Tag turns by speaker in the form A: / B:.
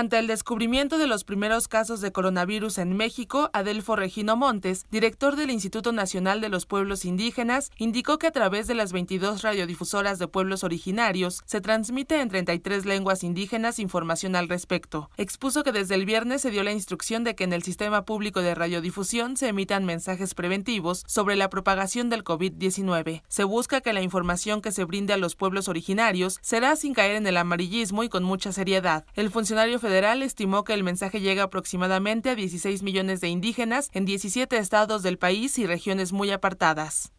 A: Ante el descubrimiento de los primeros casos de coronavirus en México, Adelfo Regino Montes, director del Instituto Nacional de los Pueblos Indígenas, indicó que a través de las 22 radiodifusoras de pueblos originarios se transmite en 33 lenguas indígenas información al respecto. Expuso que desde el viernes se dio la instrucción de que en el sistema público de radiodifusión se emitan mensajes preventivos sobre la propagación del COVID-19. Se busca que la información que se brinde a los pueblos originarios será sin caer en el amarillismo y con mucha seriedad. El funcionario federal estimó que el mensaje llega aproximadamente a 16 millones de indígenas en 17 estados del país y regiones muy apartadas.